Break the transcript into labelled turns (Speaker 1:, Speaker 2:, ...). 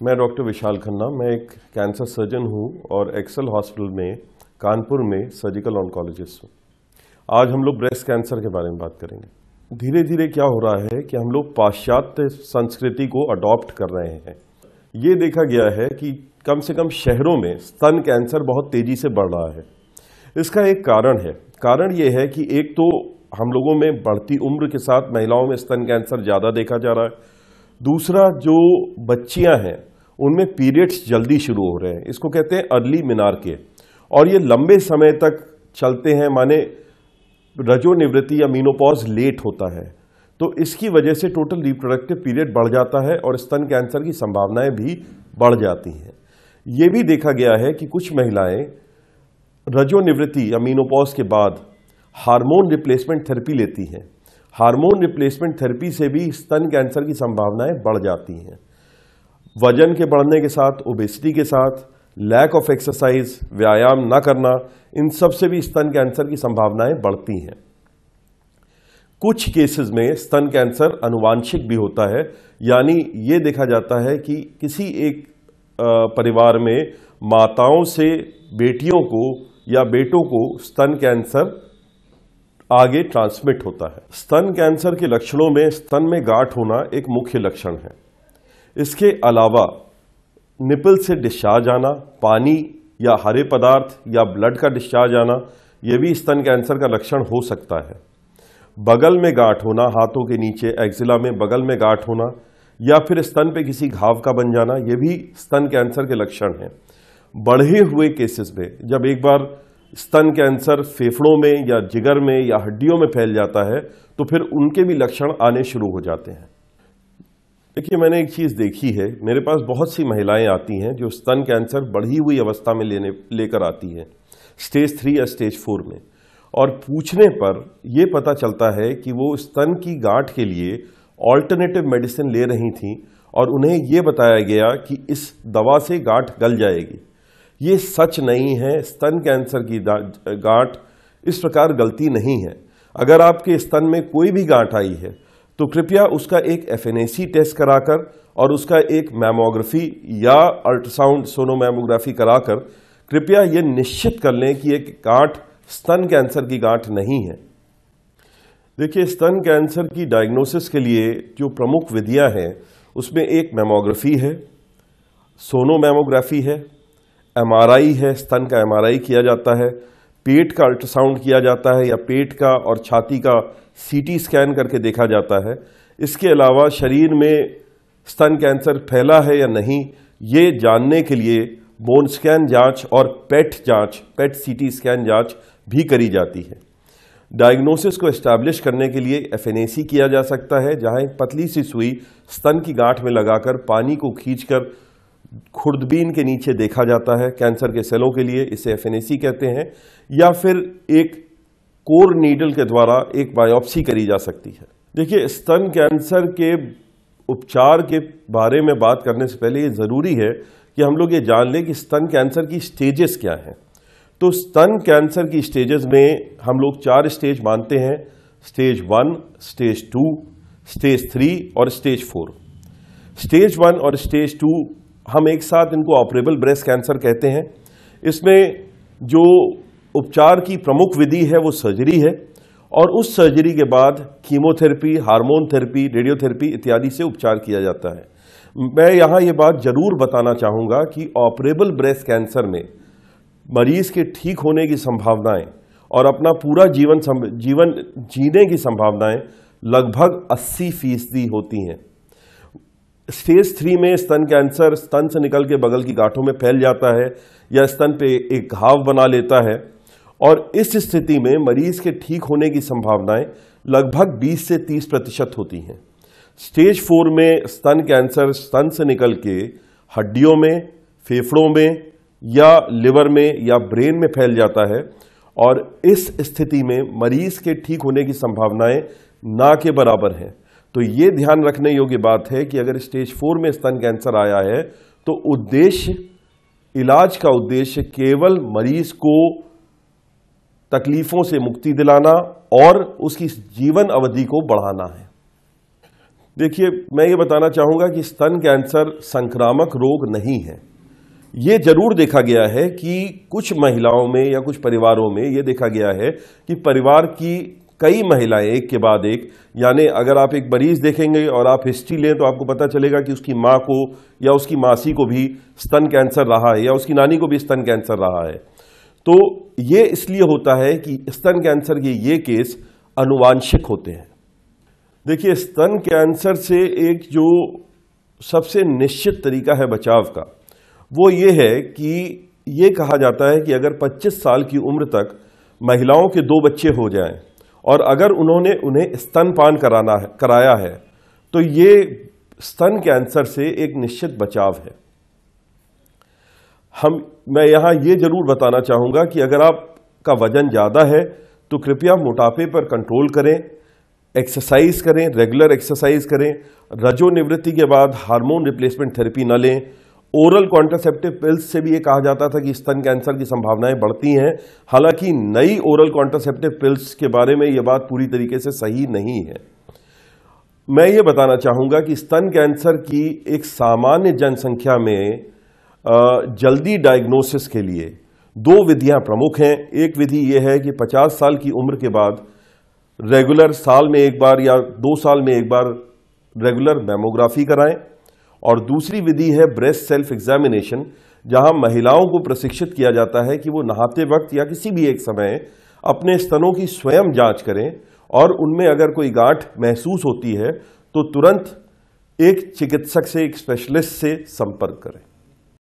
Speaker 1: मैं डॉक्टर विशाल खन्ना, मैं एक कैंसर सर्जन हूँ और एक्सेल हॉस्पिटल में, कानपुर में सर्जिकल ऑन्कोलॉजिस्ट हूँ। आज हम लोग ब्रेस्ट कैंसर के बारे में बात करेंगे। धीरे धीरे क्या हो रहा है कि हम लोग पाश्चात्य संस्कृति को अडॉप्ट कर रहे हैं। ये देखा गया है कि कम से कम शहरों में स्तन कैंसर बहुत तेज़ी से बढ़ रहा है। इसका एक कारण है। कारण ये है कि एक तो हम लोगों में बढ़ती उम्र के साथ महिलाओं में स्तन कैंसर ज़्यादा देखा जा रहा है। दूसरा जो बच्चियाँ हैं, उनमें पीरियड्स जल्दी शुरू हो रहे हैं। इसको कहते हैं अर्ली मिनार के। और ये लंबे समय तक चलते हैं, माने रजोनिवृत्ति या मीनोपॉज लेट होता है। तो इसकी वजह से टोटल रिप्रोडक्टिव पीरियड बढ़ जाता है और स्तन कैंसर की संभावनाएँ भी बढ़ जाती हैं। ये भी देखा गया है कि कुछ महिलाएँ रजो निवृत्ति या मीनोपॉज के बाद हार्मोन रिप्लेसमेंट थेरेपी लेती हैं। हार्मोन रिप्लेसमेंट थेरेपी से भी स्तन कैंसर की संभावनाएँ बढ़ जाती हैं। वज़न के बढ़ने के साथ ओबेसिटी के साथ लैक ऑफ़ एक्सरसाइज व्यायाम न करना, इन सबसे भी स्तन कैंसर की संभावनाएँ बढ़ती हैं। कुछ केसेस में स्तन कैंसर अनुवांशिक भी होता है, यानी ये देखा जाता है कि किसी एक परिवार में माताओं से बेटियों को या बेटों को स्तन कैंसर आगे ट्रांसमिट होता है। स्तन कैंसर के लक्षणों में स्तन में गांठ होना एक मुख्य लक्षण है। इसके अलावा निपल से डिस्चार्ज आना, पानी या हरे पदार्थ या ब्लड का डिस्चार्ज आना यह भी स्तन कैंसर का लक्षण हो सकता है। बगल में गांठ होना, हाथों के नीचे एक्जिला में बगल में गांठ होना या फिर स्तन पे किसी घाव का बन जाना यह भी स्तन कैंसर के लक्षण हैं। बढ़े हुए केसेस में जब एक बार स्तन कैंसर फेफड़ों में या जिगर में या हड्डियों में फैल जाता है तो फिर उनके भी लक्षण आने शुरू हो जाते हैं। देखिए, मैंने एक चीज़ देखी है। मेरे पास बहुत सी महिलाएँ आती हैं जो स्तन कैंसर बढ़ी हुई अवस्था में लेने, लेकर आती हैं, स्टेज थ्री या स्टेज फोर में। और पूछने पर यह पता चलता है कि वो स्तन की गांठ के लिए ऑल्टरनेटिव मेडिसिन ले रही थी और उन्हें यह बताया गया कि इस दवा से गांठ गल जाएगी। ये सच नहीं है, स्तन कैंसर की गांठ इस प्रकार गलती नहीं है। अगर आपके स्तन में कोई भी गांठ आई है तो कृपया उसका एक एफएनएसी टेस्ट कराकर और उसका एक मैमोग्राफी या अल्ट्रासाउंड सोनोमैमोग्राफी कराकर कृपया ये निश्चित कर लें कि एक गांठ, स्तन कैंसर की गांठ नहीं है। देखिए, स्तन कैंसर की डायग्नोसिस के लिए जो प्रमुख विधियाँ हैं, उसमें एक मैमोग्राफी है सोनोमैमोग्राफी है एमआरआई है, स्तन का एमआरआई किया जाता है, पेट का अल्ट्रासाउंड किया जाता है या पेट का और छाती का सीटी स्कैन करके देखा जाता है। इसके अलावा शरीर में स्तन कैंसर फैला है या नहीं, ये जानने के लिए बोन स्कैन जाँच और पेट जाँच, पेट सीटी स्कैन जाँच भी करी जाती है। डायग्नोसिस को एस्टैब्लिश करने के लिए एफएनएसी किया जा सकता है, जहाँ एक पतली सी सुई स्तन की गांठ में लगाकर पानी को खींचकर खुर्दबीन के नीचे देखा जाता है, कैंसर के सेलों के लिए, इसे एफ़ कहते हैं, या फिर एक कोर नीडल के द्वारा एक बायोप्सी करी जा सकती है। देखिए, स्तन कैंसर के उपचार के बारे में बात करने से पहले ये ज़रूरी है कि हम लोग ये जान लें कि स्तन कैंसर की स्टेजेस क्या हैं। तो स्तन कैंसर की स्टेजेस में हम लोग चार स्टेज मानते हैं, stage one, stage two, stage three और स्टेज फोर। स्टेज वन और स्टेज टू हम एक साथ इनको ऑपरेबल ब्रेस्ट कैंसर कहते हैं। इसमें जो उपचार की प्रमुख विधि है, वो सर्जरी है और उस सर्जरी के बाद कीमोथेरेपी हार्मोन थेरेपी रेडियोथेरेपी इत्यादि से उपचार किया जाता है। मैं यहाँ ये बात ज़रूर बताना चाहूँगा कि ऑपरेबल ब्रेस्ट कैंसर में मरीज़ के ठीक होने की संभावनाएँ और अपना पूरा जीवन जीवन जीने की संभावनाएँ लगभग 80 फ़ीसदी होती हैं। स्टेज थ्री में स्तन कैंसर, स्तन से निकल के बगल की गांठों में फैल जाता है या स्तन पे एक घाव बना लेता है। और इस स्थिति में मरीज़ के ठीक होने की संभावनाएँ लगभग 20 से 30 प्रतिशत होती हैं। स्टेज फोर में स्तन कैंसर, स्तन से निकल के हड्डियों में, फेफड़ों में या लिवर में या ब्रेन में फैल जाता है। और इस स्थिति में मरीज़ के ठीक होने की संभावनाएँ ना के बराबर हैं। तो ये ध्यान रखने योग्य बात है कि अगर स्टेज फोर में स्तन कैंसर आया है तो उद्देश्य, इलाज का उद्देश्य केवल मरीज़ को तकलीफों से मुक्ति दिलाना और उसकी जीवन अवधि को बढ़ाना है। देखिए, मैं ये बताना चाहूँगा कि स्तन कैंसर संक्रामक रोग नहीं है। ये ज़रूर देखा गया है कि कुछ महिलाओं में या कुछ परिवारों में ये देखा गया है कि परिवार की कई महिलाएँ एक के बाद एक, यानी अगर आप एक मरीज़ देखेंगे और आप हिस्ट्री लें तो आपको पता चलेगा कि उसकी माँ को या उसकी मासी को भी स्तन कैंसर रहा है या उसकी नानी को भी स्तन कैंसर रहा है। तो ये इसलिए होता है कि स्तन कैंसर के ये केस अनुवांशिक होते हैं। देखिए, स्तन कैंसर से एक जो सबसे निश्चित तरीका है बचाव का, वो ये है कि ये कहा जाता है कि अगर 25 साल की उम्र तक महिलाओं के दो बच्चे हो जाएँ और अगर उन्होंने उन्हें स्तनपान कराना है, कराया है तो ये स्तन कैंसर से एक निश्चित बचाव है। हम, मैं यहाँ ये ज़रूर बताना चाहूँगा कि अगर आपका वज़न ज़्यादा है तो कृपया मोटापे पर कंट्रोल करें, एक्सरसाइज करें, रेगुलर एक्सरसाइज करें रजो निवृत्ति के बाद हार्मोन रिप्लेसमेंट थेरेपी न लें ओरल कॉन्ट्रासेप्टिव पिल्स से भी ये कहा जाता था कि स्तन कैंसर की संभावनाएँ बढ़ती हैं। हालाँकि नई ओरल कॉन्ट्रासेप्टिव पिल्स के बारे में यह बात पूरी तरीके से सही नहीं है। मैं ये बताना चाहूँगा कि स्तन कैंसर की एक सामान्य जनसंख्या में जल्दी डायग्नोसिस के लिए दो विधियाँ प्रमुख हैं। एक विधि यह है कि 50 साल की उम्र के बाद रेगुलर साल में एक बार या दो साल में एक बार रेगुलर मेमोग्राफी कराएँ। और दूसरी विधि है ब्रेस्ट सेल्फ एग्जामिनेशन जहाँ महिलाओं को प्रशिक्षित किया जाता है कि वो नहाते वक्त या किसी भी एक समय अपने स्तनों की स्वयं जाँच करें और उनमें अगर कोई गांठ महसूस होती है तो तुरंत एक चिकित्सक से, एक स्पेशलिस्ट से संपर्क करें।